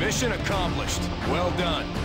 Mission accomplished. Well done.